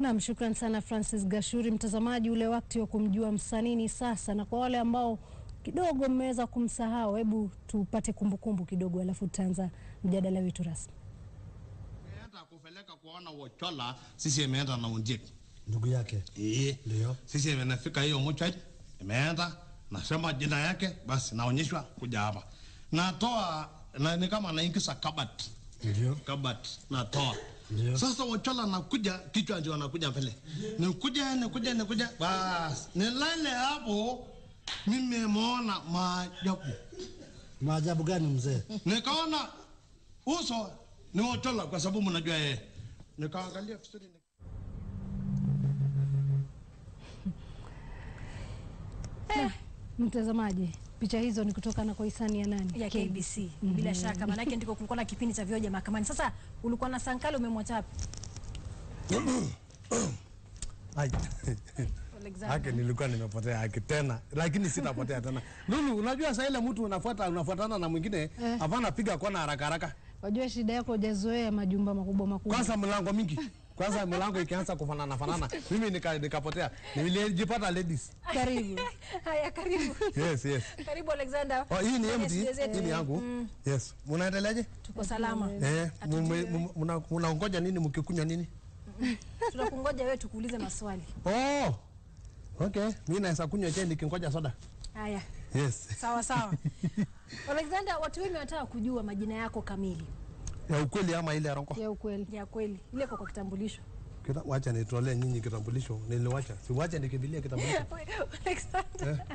Naam, shukran sana Francis Gashuri. Mtazamaji, ule wakati wa kumjua msanii ni sasa, na kwa wale ambao kidogo mmeweza kumsahau, hebu tupate kumbukumbu kidogo, alafu tutaanza mjadala wetu rasmi. Kupeleka kuona Wachola, sisi imeenda na Unjik. ndugu yake? Eh, ndio. Sisi imenafika hiyo Muchai, imeenda nasema jina yake, basi naonyeshwa kuja hapa, natoa na, ni kama naingiza kabati. Ndio. Kabati natoa Ndio. sasa Wochola nakuja, kichwa ndio anakuja mbele, nikuja nikuja nikuja, basi nilale hapo, nimemuona maajabu, maajabu gani mzee? Nikaona uso ni wachola kwa sababu mnajua yeye, nikaangalia vizuri Eh, Mtazamaji, picha hizo ni kutoka na kwa hisani ya nani? ya KBC Mm -hmm. bila shaka, maanake ndiko kulikuwa na kipindi cha vioja mahakamani. Sasa ulikuwa na Sankale, umemwacha wapi? Hake haki nilikuwa nimepotea haki tena lakini sitapotea tena lulu unajua saa ile mtu unafuata unafuatana na mwingine hapana piga kona haraka haraka Wajua shida yako hujazoea majumba makubwa makubwa. kwanza mlango mingi kwanza mlango ikianza kufanana fanana mimi nika- nikapotea. Nilijipata ladies. Karibu. Haya, karibu. Yes yes. Karibu Alexander. oh, hii ni MD empty hii ni yangu. Mm, yes. Mnaendeleaje? tuko salama. eh munaongoja nini mkikunywa nini? Tunakungoja wewe tukuulize maswali. oh! Okay. Mimi naweza kunywa chai nikingoja soda. Haya, yes. Sawa sawa. Alexander, watu wengi wanataka kujua majina yako kamili ya ukweli ama ile ya rongo Ya ukweli. ya kweli, ile kwa kitambulisho. Kita, wacha nitolee nyinyi kitambulisho. Niliwacha. Si wacha nikimbilie kitambulisho. Alexander.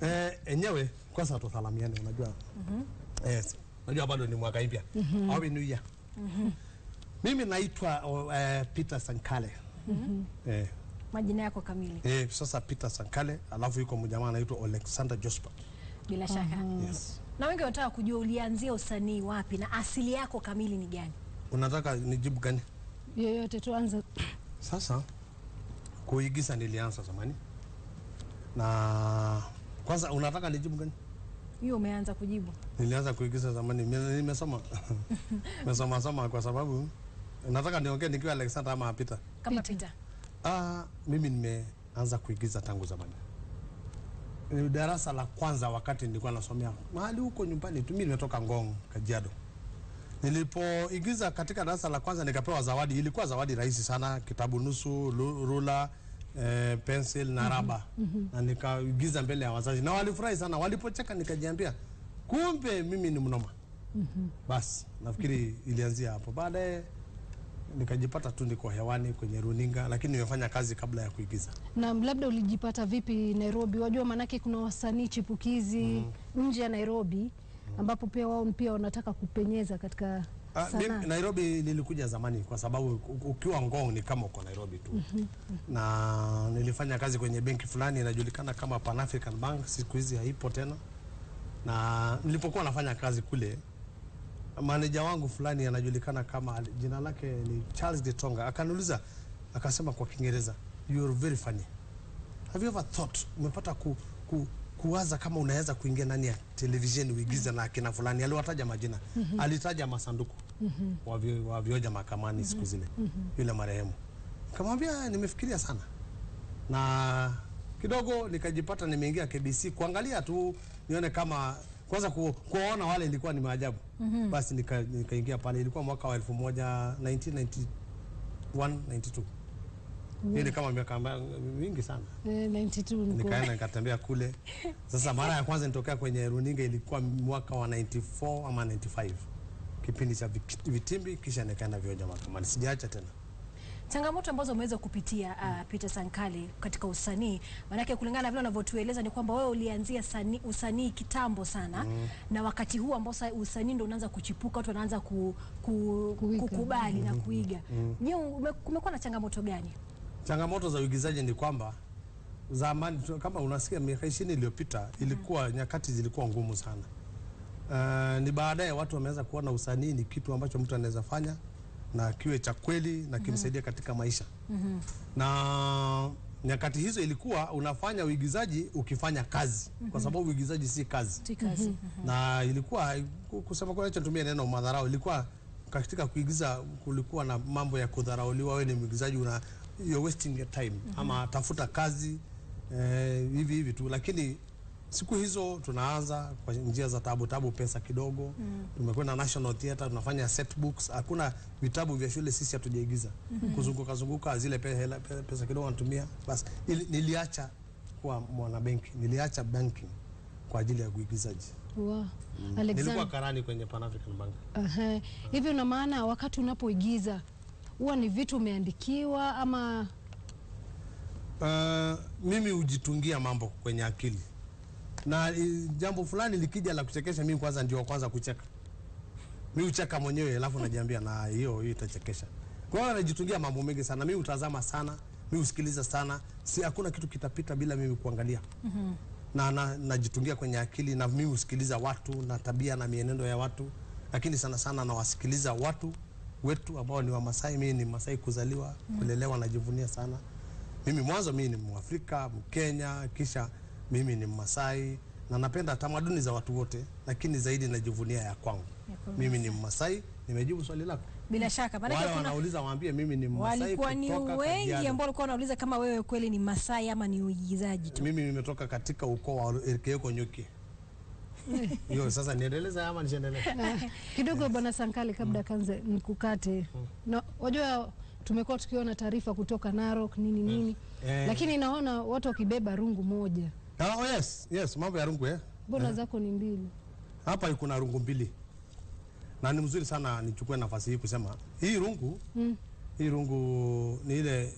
eh. Enyewe kwanza tusalamiane unajua. Mhm. yes. Unajua bado ni mwaka mpya. Happy new year? Mhm. mimi naitwa uh, eh, Peter Sankale. Eh, Majina yako kamili? Eh, sasa Peter Sankale alafu yuko mjamaa anaitwa Alexander Josper. bila shaka. yes Na wengi wanataka kujua ulianzia usanii wapi na asili yako kamili ni gani? unataka nijibu gani Yoyote tuanze. Sasa kuigiza nilianza zamani, na kwanza unataka nijibu gani? Hiyo umeanza kujibu. Nilianza kuigiza zamani, nimesoma nimesoma soma kwa sababu nataka niongee nikiwa Alexander ama Peter. Kama Peter. Ah, mimi nimeanza kuigiza tangu zamani. Ni darasa la kwanza wakati nilikuwa nasomea mahali huko nyumbani tu, mimi nimetoka Ngong, Kajiado. Nilipoigiza katika darasa la kwanza nikapewa zawadi, ilikuwa zawadi rahisi sana, kitabu nusu, rula, eh, pencil na raba mm -hmm. na nikaigiza mbele ya wazazi na walifurahi sana. Walipocheka nikajiambia kumbe mimi ni mnoma. mm -hmm. Basi nafikiri mm -hmm. ilianzia hapo. Baadaye nikajipata tu niko hewani kwenye runinga, lakini nimefanya kazi kabla ya kuigiza. Na labda ulijipata vipi Nairobi? Wajua maanake kuna wasanii chipukizi mm. nje ya Nairobi mm. ambapo pia wao pia wanataka kupenyeza katika Ah, sanaa. mimi Nairobi nilikuja zamani kwa sababu ukiwa Ngong ni kama uko Nairobi tu. mm -hmm. Na nilifanya kazi kwenye benki fulani inajulikana kama Pan African Bank, siku hizi haipo tena. Na nilipokuwa nafanya kazi kule maneja wangu fulani anajulikana kama jina lake ni Charles de Tonga, akaniuliza akasema kwa Kiingereza, you are very funny. Have you ever thought, umepata ku, ku, kuwaza kama unaweza kuingia ndani ya televisheni uigize na akina fulani? Aliwataja majina, alitaja masanduku wavyoja vi, wa vioja mahakamani siku zile, yule marehemu. Nikamwambia nimefikiria sana, na kidogo nikajipata nimeingia KBC kuangalia tu nione kama kwanza ku, kuwaona wale ilikuwa ni maajabu. mm -hmm. Basi nikaingia nika- pale, ilikuwa mwaka wa elfu moja 1991 92 hii ni kama miaka mingi sana. Eh, 92 Nikaenda nikatembea kule. Sasa mara ya kwanza nitokea kwenye runinga ilikuwa mwaka wa 94 ama 95, kipindi cha vitimbi, kisha nikaenda vioja mahakamani, sijaacha tena. Changamoto ambazo umeweza kupitia uh, Peter Sankale katika usanii, maanake kulingana na vile unavyotueleza ni kwamba wewe ulianzia sani, usanii kitambo sana mm. na wakati huu ambao usanii ndio unaanza kuchipuka, watu wanaanza ku, ku, kukubali mm. na kuiga. Je, kumekuwa na changamoto gani? Changamoto za uigizaji ni kwamba zamani kama unasikia miaka ishirini iliyopita ilikuwa nyakati zilikuwa ngumu sana. Uh, ni baadaye watu wameanza kuona usanii ni kitu ambacho mtu anaweza fanya na kiwe cha kweli na kimsaidia katika maisha. mm -hmm. Na nyakati hizo ilikuwa unafanya uigizaji ukifanya kazi, mm -hmm. kwa sababu uigizaji si kazi mm -hmm. na ilikuwa ku- kusema kweli, acha nitumie neno madharau, ilikuwa katika kuigiza kulikuwa na mambo ya kudharauliwa, wewe ni mwigizaji una you're wasting your time mm -hmm. ama tafuta kazi eh, hivi hivi tu, lakini siku hizo tunaanza kwa njia za tabu tabu, pesa kidogo. mm. Tumekwenda National Theatre tunafanya set books. Hakuna vitabu vya shule sisi hatujaigiza. mm -hmm. Kuzunguka zunguka zile pe, hela, pe, pesa kidogo natumia basi. Ili, niliacha kuwa mwana benki, niliacha banking kwa ajili ya uigizaji. Wow. Nilikuwa Alexander, karani kwenye Pan African Bank. Uh -huh. hivi una maana wakati unapoigiza huwa ni vitu umeandikiwa ama Uh, mimi hujitungia mambo kwenye akili na jambo fulani likija la kuchekesha, mimi kwanza ndio kwanza kucheka. Mimi ucheka mwenyewe alafu najiambia na hiyo hiyo itachekesha. Kwa hiyo anajitungia mambo mengi sana. Mimi utazama sana, mimi usikiliza sana, si hakuna kitu kitapita bila mimi kuangalia. Mm na, na najitungia kwenye akili na mimi usikiliza watu na tabia na mienendo ya watu, lakini sana sana nawasikiliza watu wetu ambao ni Wamasai. Mimi ni Masai kuzaliwa, kulelewa, najivunia sana. Mimi mwanzo mimi ni Mwafrika, Mkenya, kisha mimi ni Mmasai na napenda tamaduni za watu wote, lakini zaidi najivunia ya kwangu. Mimi ni Mmasai. Nimejibu swali lako. Bila shaka maana Wale kuna wanauliza waambie mimi ni Mmasai walikuwa ni wengi ambao walikuwa wanauliza kama wewe kweli ni Masai ama ni uigizaji tu. Mimi nimetoka katika ukoo wa Erkeko Nyuki. Hiyo sasa niendeleze ama nisiendelee? kidogo bwana Sankali, kabla kanze nikukate. Na wajua tumekuwa tukiona taarifa kutoka Narok nini nini, Eh. lakini naona watu wakibeba rungu moja, oh yes, yes, mambo ya rungu eh. Bora yeah. zako ni mbili? Hapa kuna rungu mbili. Na ni mzuri sana nichukue nafasi hii kusema hii rungu Mm. hii rungu ni ile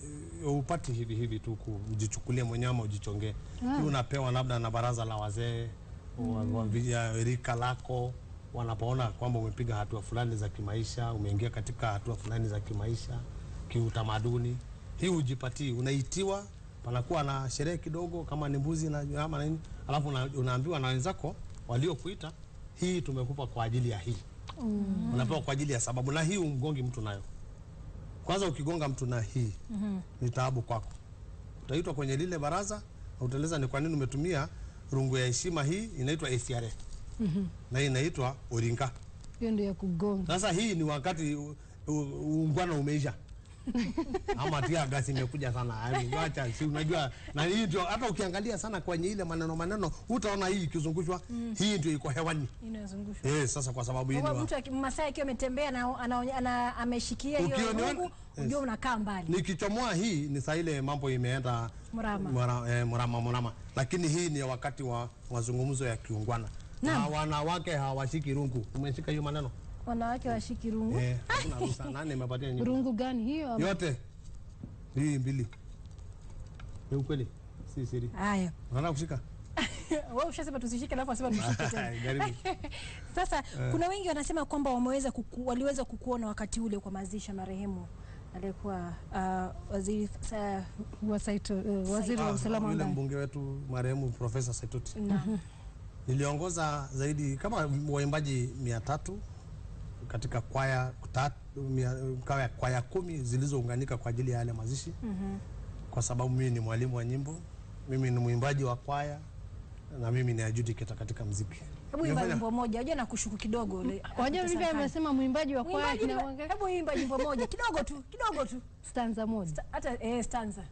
uh, upati hivi hivi tu kujichukulia mwenyewe ama ujichongee. Hii unapewa labda na baraza la wazee mm. wa, ya rika lako wanapoona kwamba umepiga hatua fulani za kimaisha, umeingia katika hatua fulani za kimaisha, kiutamaduni. Hii ujipatii, unaitiwa, panakuwa na sherehe kidogo, kama ni mbuzi na ama nini, alafu una, unaambiwa na wenzako waliokuita, hii tumekupa kwa ajili ya hii mm. unapewa kwa ajili ya sababu, na hii umgongi mtu nayo. Kwanza ukigonga mtu na hii mm -hmm. ni taabu kwako, utaitwa kwenye lile baraza na utaeleza ni kwa nini umetumia rungu ya heshima. Hii inaitwa ACRA na hii inaitwa Oringa. Hiyo ndio ya kugonga. Sasa hii ni wakati uungwana umeisha ama tia gasi imekuja sana, Yaani, wacha si unajua, na hii ndio hata ukiangalia sana kwenye ile maneno maneno utaona hii ikizungushwa, mm. hii ndio iko hewani. Inazungushwa. Eh, sasa kwa sababu hii mtu Masai akiwa ametembea na ana, ana, ameshikia hiyo Yes. unajua unakaa mbali. nikichomoa hii ni saa ile mambo imeenda Mrama. mura- eh, mrama mrama, lakini hii ni wakati wa mazungumzo ya kiungwana na wanawake hawashiki rungu. Umeshika hiyo maneno Wanawake washiki rungu. eh? Nani imepatia nyinyi Rungu gani hiyo? ama- yote hii mbili? Ni ukweli, si siri. Haya. unaona kushika? Wewe ushasema tusishike alafu asema tushike tena. Sasa kuna wengi wanasema kwamba wameweza kuku, waliweza kukuona wakati ule kwa mazishi ya marehemu aliyekuwa uh, waziri sa, wa Saito, uh, waziri wa Ah, usalama wa yule mbunge wetu marehemu Profesa Saitoti niliongoza zaidi kama waimbaji mia tatu katika kwaya tatu, kwaya, kwaya kumi zilizounganika kwa ajili ya yale mazishi mm -hmm. kwa sababu mimi ni mwalimu wa nyimbo, mimi ni mwimbaji wa kwaya na mimi ni adjudicator katika mziki. hebu imba nyimbo moja. Unajua nakushuku kidogo ile. Wajua Peter vile amesema mwimbaji wa kwaya kina wanga- Hebu imba nyimbo moja kidogo tu, kidogo tu. stanza moja. Hata eh, stanza.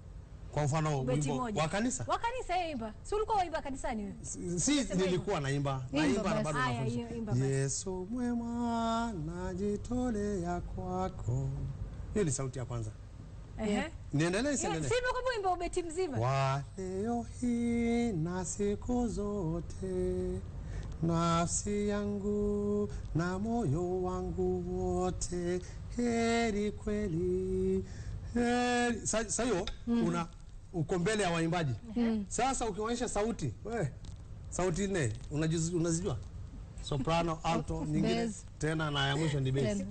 Kwa mfano wimbo wa kanisa Wa kanisa yeye imba. Si ulikuwa waimba kanisani wewe? si si nilikuwa naimba naimba na bado nafundisha. Yesu mwema najitolea kwako. Hiyo ni sauti ya kwanza. Ehe. Niendelee Si ndio imba ubeti mzima. wa leo hii na siku zote, nafsi yangu na moyo wangu wote, heri kweli heri. Sasa hiyo mm. una uko mbele ya waimbaji. Mm. sasa, ukionyesha sauti we, sauti nne unazijua? Soprano, alto, nyingine tena na ya mwisho ni bass.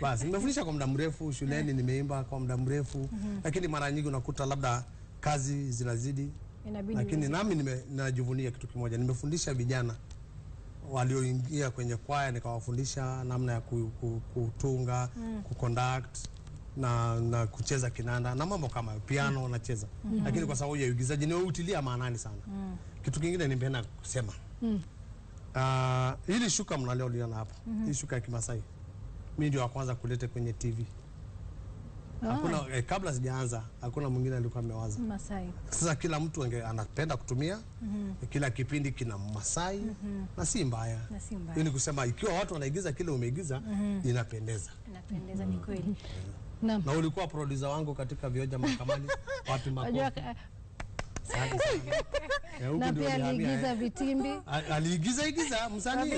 Basi nimefundisha kwa muda mrefu shuleni, nimeimba kwa muda mrefu, lakini mara nyingi unakuta labda kazi zinazidi, lakini nami ninajivunia kitu kimoja, nimefundisha vijana walioingia kwenye kwaya, nikawafundisha namna ya kutunga, mm. kuconduct na, na kucheza kinanda na mambo kama piano mm. nacheza, lakini kwa sababu ya uigizaji nimeutilia maanani sana. mm. Kitu kingine nimpenda kusema mm. uh, hili shuka mnalioliona hapa, hii shuka ya Kimasai mi ndio wa kwanza kulete kwenye TV. Hakuna eh, kabla sijaanza hakuna mwingine alikuwa amewaza. Masai. Sasa kila mtu ange, anapenda kutumia mm -hmm. kila kipindi kina Masai mm -hmm. Na si mbaya. Ni kusema ikiwa watu wanaigiza kile umeigiza mm -hmm. inapendeza. Inapendeza mm -hmm. ni kweli. Naam. Na ulikuwa producer wangu katika Vioja Mahakamani wapi Asante sana. Eh, huku na pia aliigiza eh. vitimbi. Aliigiza igiza msanii.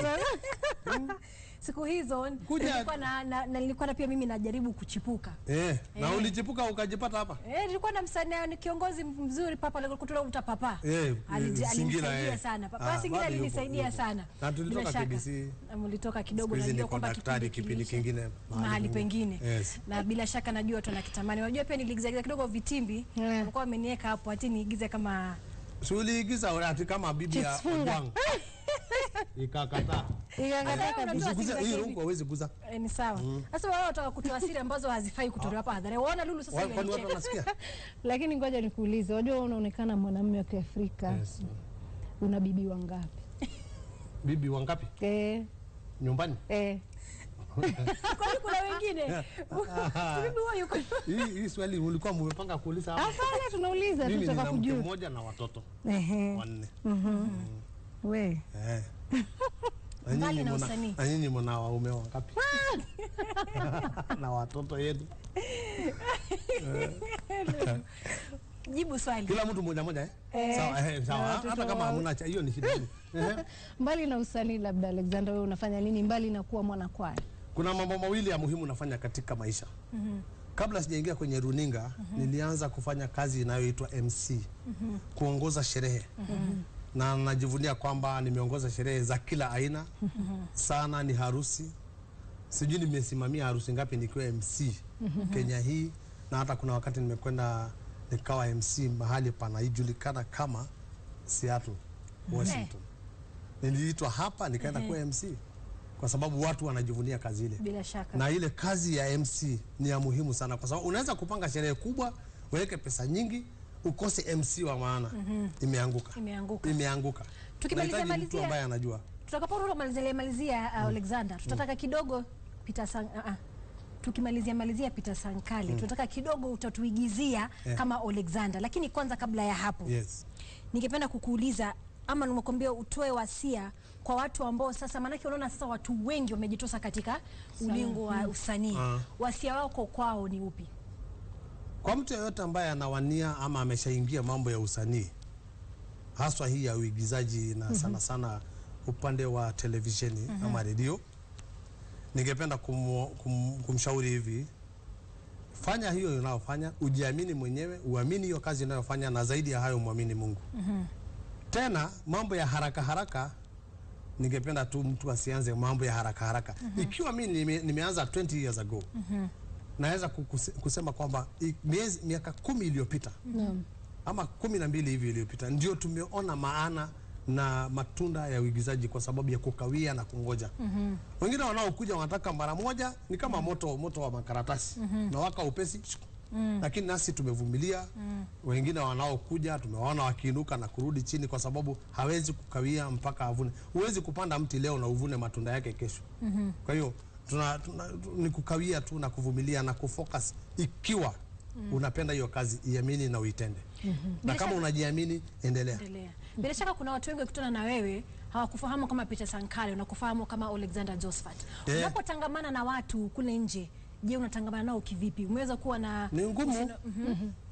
Siku hizo nilikuwa na, na, na nilikuwa na pia mimi najaribu kuchipuka. Eh, eh. na Eh. ulichipuka ukajipata hapa. Eh, nilikuwa na msanii ni kiongozi mzuri papa alikuwa kutoka papa. Eh, eh, Singida, alinisaidia eh. sana. Papa Ah, Singida alinisaidia sana. Na tulitoka KBC. Na Mlitoka kidogo na ndio najua kwamba kipindi kingine mahali pengine Yes. na bila shaka najua watu wanakitamani. Unajua pia niliigiza kidogo vitimbi, Yeah. walikuwa wameniweka hapo ati niigize kama Si uliigiza ati kama bibi ya. Ojwang. Ikakataa. Ikakataa Sasa kabisa. unajua Usiguze siri hii zake rungu hawezi guza. ni sawa. Sasa wao wataka kutoa siri ambazo hazifai kutolewa hapa hadharani. Waona Lulu sasa Wa- Kwani watu imenicheka. wanasikia? Lakini ngoja nikuulize, wajua unaonekana mwanamume wa Kiafrika, Yes. una bibi wangapi? Bibi wangapi? Eh, Nyumbani? eh. Kwani kuna wengine? Bibi huyo yuko Hii hii swali ulikuwa mmepanga kuuliza hapa. Hapana, tunauliza Mimi tutaka nina mke mmoja na watoto Ehe. wanne. We. Eh. Na Mbali nyinyi na mna- waume wangapi? na watoto yenu. jibu swali. Kila mtu moja moja eh? Sawa, eh, sawa. Hata kama hamna cha hiyo ni shida. Mbali na usanii, labda Alexander, wewe unafanya nini mbali na kuwa mwanakwaya? Kuna mambo mawili ya muhimu nafanya katika maisha. Mm -hmm. Kabla sijaingia kwenye runinga, mm -hmm. nilianza kufanya kazi inayoitwa MC, Mm -hmm. kuongoza sherehe. Na najivunia kwamba nimeongoza sherehe za kila aina. Sana ni harusi. Sijui nimesimamia harusi ngapi nikiwa MC Kenya hii, na hata kuna wakati nimekwenda nikawa MC mahali panaijulikana kama Seattle, Washington. Niliitwa hapa nikaenda kuwa MC kwa sababu watu wanajivunia kazi ile Bila shaka. na ile kazi ya MC ni ya muhimu sana, kwa sababu unaweza kupanga sherehe kubwa, uweke pesa nyingi, ukose MC wa maana. Imeanguka, Imeanguka. imeanguka. Tukimalizia malizia- ambaye anajua. Tutakaporudi malizia malizia uh, Alexander, tutataka kidogo Peter San uh, uh, tukimalizia malizia Peter Sankali tunataka kidogo utatuigizia Yeah. kama Alexander, lakini kwanza kabla ya hapo Yes. ningependa kukuuliza ama nimekuambia utoe wasia kwa watu ambao sasa, maanake unaona sasa watu wengi wamejitosa katika ulingo wa usanii. Ah. Wasia wako kwao ni upi? Kwa mtu yeyote ambaye anawania ama ameshaingia mambo ya usanii, haswa hii ya uigizaji na sana sana upande wa televisheni mm -hmm. ama redio, ningependa kum, kum, kumshauri hivi, fanya hiyo unayofanya, ujiamini mwenyewe, uamini hiyo kazi unayofanya, na zaidi ya hayo mwamini Mungu. mm -hmm. Tena mambo ya haraka haraka, ningependa tu mtu asianze mambo ya haraka haraka. mm -hmm. Ikiwa mimi nime, nimeanza 20 years ago naweza kusema kwamba miezi miaka kumi iliyopita ama kumi na mbili hivi iliyopita ndio tumeona maana na matunda ya uigizaji kwa sababu ya kukawia na kungoja. Wengine wanaokuja wanataka mara moja, ni kama moto moto wa makaratasi mm -hmm. na waka upesi mm. lakini nasi tumevumilia. mm. Wengine wanaokuja tumewaona wakiinuka na kurudi chini, kwa sababu hawezi kukawia mpaka avune. Huwezi kupanda mti leo na uvune matunda yake kesho. mm -hmm. Kwa hiyo tuna, tuna, tu- ni kukawia tu na kuvumilia na kufocus ikiwa Mm. unapenda hiyo kazi, iamini na uitende. mm -hmm. Na kama unajiamini, endelea. Endelea. Bila shaka kuna watu wengi wakikutana na wewe hawakufahamu kama Peter Sankale, unakufahamu kama Alexander Josephat. Yeah. Unapotangamana na watu kule nje, je, unatangamana nao kivipi? Umeweza kuwa na Ni ngumu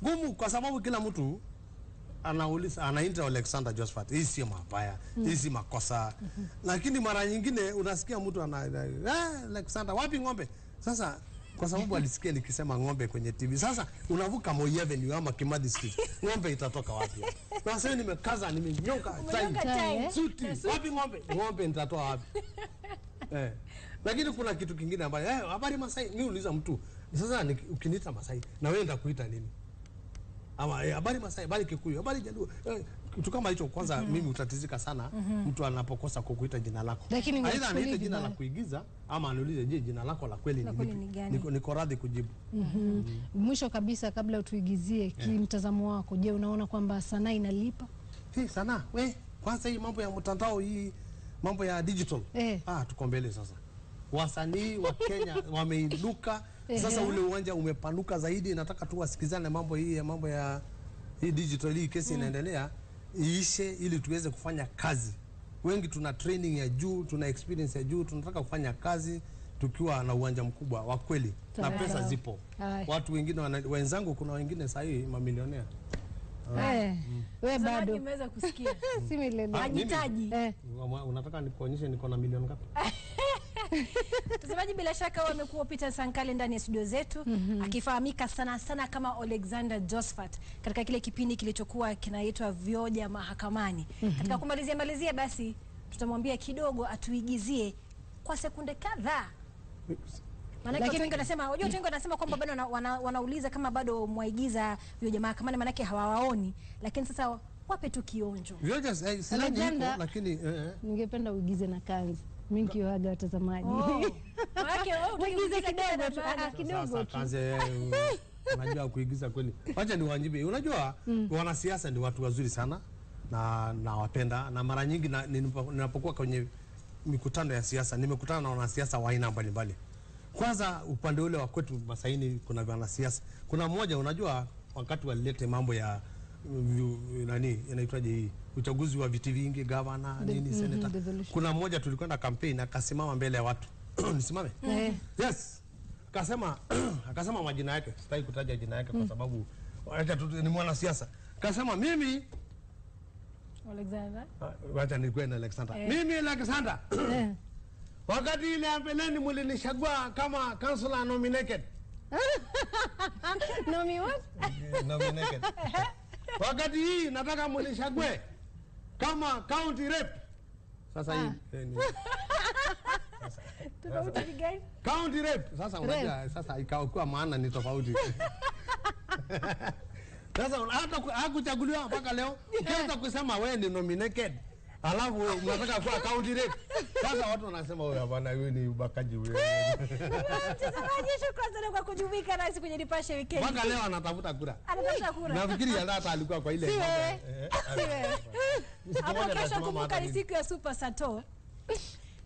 ngumu, kwa sababu kila mtu anauliza anaita Alexander Josephat, hii sio mabaya, hii si makosa. mm -hmm. Lakini mara nyingine unasikia mtu ana ah, Alexander, wapi ng'ombe? Sasa kwa sababu alisikia nikisema ng'ombe kwenye TV. Sasa unavuka Moi Avenue ama Kimathi Street, ng'ombe itatoka wapi? Na sasa nimekaza, nimenyoka tai, suti, wapi ng'ombe? Ng'ombe nitatoa wapi? Eh. Lakini kuna kitu kingine ambayo eh, habari Masai, mimi uliza mtu sasa, ni- ukiniita Masai na wewe ndakuita nini? Ama eh, habari Masai, habari Kikuyu, habari Jaluo, eh, kitu kama hicho. Kwanza mm -hmm. mimi utatizika sana mm -hmm. mtu anapokosa kukuita jina lako, Lakini aidha anaita aniite jina la kuigiza ama anaulize je, jina lako la kweli ni? Niko, niko radhi kujibu. Mwisho kabisa, kabla utuigizie kimtazamo wako, je, unaona kwamba sanaa inalipa? Hey, sanaa we, kwanza hii mambo ya mtandao hii mambo ya digital Eh. ah, tuko mbele sasa. wasanii wa Kenya wameinuka sasa, ule uwanja umepanuka zaidi. Nataka tu wasikizane mambo hii ya mambo ya hii digital, hii kesi inaendelea iishe, ili tuweze kufanya kazi. Wengi tuna training ya juu, tuna experience ya juu, tunataka kufanya kazi tukiwa na uwanja mkubwa wa kweli na pesa zipo. Ay. Watu wengine wenzangu, kuna wengine sasa sahii mamilionea Eh, we bado. Ah. Eh, unataka nikuonyeshe niko na milioni ngapi? Mtazamaji, bila shaka wamekuwa Peter Sankale ndani ya studio zetu akifahamika sana sana kama Alexander Josephat katika kile kipindi kilichokuwa kinaitwa Vyoja Mahakamani. Katika kumalizia malizia, basi tutamwambia kidogo atuigizie kwa sekunde kadhaa. Manake watu wengi wanasema, unajua watu wengi wanasema kwamba bado wana, wana, wanauliza kama bado mwaigiza Vyoja Mahakamani, maanake hawawaoni, lakini sasa wape tu kionjo. Vyoja eh, lakini eh, eh. ningependa uigize na kanzi mi nkiwaga watazamaji Oh. Kila kidogo unajua kuigiza kweli. Wacha niwajibe. Unajua wanasiasa ni watu wazuri sana na nawapenda na mara nyingi na, ninapokuwa kwenye mikutano ya siasa nimekutana na wanasiasa wa aina mbalimbali. Kwanza upande ule wa kwetu Masaini kuna wanasiasa. Kuna mmoja unajua wakati walilete mambo ya mm, nani inaitwaje hii uchaguzi wa viti vingi gavana nini mhm, seneta. devolution. Kuna mmoja tulikwenda kampeni akasimama mbele ya watu nisimame Eh, Yes. Akasema akasema majina yake, sitaki kutaja jina yake kwa sababu acha tu ni mwanasiasa. Akasema mimi Alexander. ah, wacha nikuwe na Alexander. Eh. Mimi Alexander. eh. Wakati ile ya mbeleni mlinishagua kama councillor nominated. Nomi what? nominated. Wakati hii nataka mnishague kama county rep. Sasa hii ni- Tofauti county rep. Sasa unajua sasa ikaokuwa maana ni tofauti. Sasa hata hakuchaguliwa mpaka leo. Ukianza kusema wewe ni nominated alafu unataka kuwa account rep. Sasa watu wanasema wewe hapana, wewe ni ubakaji wewe. Mtazamaji, shukrani sana kwa kujumuika nasi kwenye Nipashe Weekend. Mpaka leo anatafuta kura. Anatafuta kura. Nafikiri hata alikuwa kwa ile Si wewe. eh, siku Hapo kesho kumbuka ni siku ya Super Sato.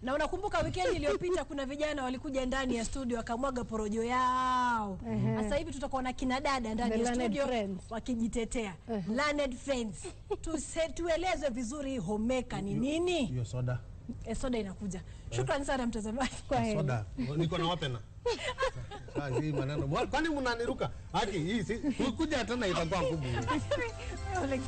Na unakumbuka wikendi iliyopita kuna vijana walikuja ndani ya studio wakamwaga porojo yao. Sasa hivi tutakuwa na kina dada ndani ya studio studio uh wakijitetea. Learned friends. Tuse, tueleze vizuri homeka ni nini? Hiyo soda. E, soda inakuja. Shukrani sana mtazamaji. Kwa heri. Soda. Niko na wapena. Sasa hii maneno. Kwani mnaniruka? Haki hii si kuja tena itakuwa ngumu.